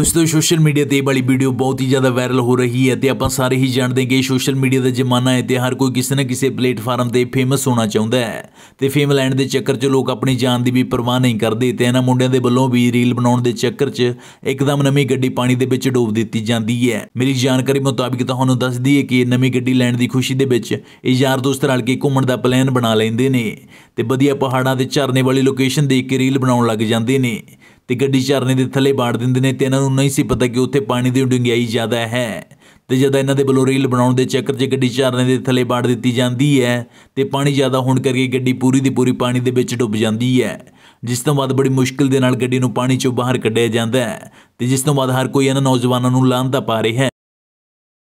ਦੋਸਤੋ, social media ਤੇ ਇਹ ਵਾਲੀ ਵੀਡੀਓ ਬਹੁਤ ਹੀ ਜ਼ਿਆਦਾ ਵਾਇਰਲ ਹੋ ਰਹੀ ਹੈ ਤੇ ਆਪਾਂ ਸਾਰੇ ਹੀ ਜਾਣਦੇ ਕਿ ਸੋਸ਼ਲ ਮੀਡੀਆ ਦਾ ਜ਼ਮਾਨਾ ਹੈ ਤੇ ਹਰ ਕੋਈ ਕਿਸੇ ਨਾ ਕਿਸੇ ਪਲੇਟਫਾਰਮ ਤੇ ਫੇਮਸ ਹੋਣਾ ਚਾਹੁੰਦਾ ਹੈ। ਤੇ ਫੇਮ ਲੈਣ ਦੇ ਚੱਕਰ 'ਚ ਲੋਕ ਆਪਣੀ ਜਾਨ ਦੀ ਵੀ ਪਰਵਾਹ ਨਹੀਂ ਕਰਦੇ ਤੇ ਇਹਨਾਂ ਮੁੰਡਿਆਂ ਦੇ ਵੱਲੋਂ ਵੀ ਰੀਲ ਬਣਾਉਣ ਦੇ ਚੱਕਰ 'ਚ ਇੱਕਦਮ ਨਵੀਂ ਗੱਡੀ ਪਾਣੀ ਦੇ ਵਿੱਚ ਡੋਬ ਦਿੱਤੀ ਜਾਂਦੀ ਹੈ। ਮੇਰੀ ਜਾਣਕਾਰੀ ਮੁਤਾਬਿਕ ਤੁਹਾਨੂੰ ਦੱਸਦੀ ਹੈ ਕਿ ਇਹ ਨਵੀਂ ਗੱਡੀ ਲੈਣ ਦੀ ਖੁਸ਼ੀ ਦੇ ਵਿੱਚ ਇਹ ਯਾਰ ਦੋਸਤ ਰਲ ਕੇ ਘੁੰਮਣ ਦਾ ਪਲਾਨ ਬਣਾ ਲੈਂਦੇ ਨੇ ਤੇ ਵਧੀਆ ਪਹਾੜਾਂ ਤੇ ਝਰਨੇ ਵਾਲੀ ਲੋਕੇਸ਼ਨ ਦੇਖ ਕੇ ਰੀਲ ਬਣਾਉਣ ਲੱਗ ਜਾਂਦੇ ਨੇ। ਤੇ ਗੱਡੀ ਝਰਨੇ ਦੇ ਥੱਲੇ ਬਾੜ ਦਿੰਦੇ ਨੇ ਤੇ ਇਹਨਾਂ ਨੂੰ ਨਹੀਂ ਸੀ ਪਤਾ ਕਿ ਉੱਥੇ ਪਾਣੀ ਦੀ ਡੂੰਘਾਈ ਜ਼ਿਆਦਾ ਹੈ। ਤੇ ਜਦੋਂ ਇਹਨਾਂ ਦੇ ਵੱਲੋਂ ਰੀਲ ਬਣਾਉਣ ਦੇ ਚੱਕਰ 'ਚ ਗੱਡੀ ਝਰਨੇ ਦੇ ਥੱਲੇ ਬਾੜ ਦਿੱਤੀ ਜਾਂਦੀ ਹੈ ਤੇ ਪਾਣੀ ਜ਼ਿਆਦਾ ਹੋਣ ਕਰਕੇ ਗੱਡੀ ਪੂਰੀ ਦੀ ਪੂਰੀ ਪਾਣੀ ਦੇ ਵਿੱਚ ਡੁੱਬ ਜਾਂਦੀ ਹੈ, ਜਿਸ ਤੋਂ ਬਾਅਦ ਬੜੀ ਮੁਸ਼ਕਿਲ ਦੇ ਨਾਲ ਗੱਡੀ ਨੂੰ ਪਾਣੀ 'ਚੋਂ ਬਾਹਰ ਕੱਢਿਆ ਜਾਂਦਾ ਹੈ ਤੇ ਜਿਸ ਤੋਂ ਬਾਅਦ ਹਰ ਕੋਈ ਇਹਨਾਂ ਨੌਜਵਾਨਾਂ ਨੂੰ ਲਾਂਭਦਾ ਪਾ ਰਿਹਾ ਹੈ।